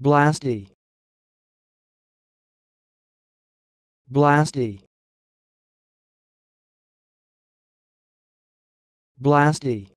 Blasty. Blasty. Blasty.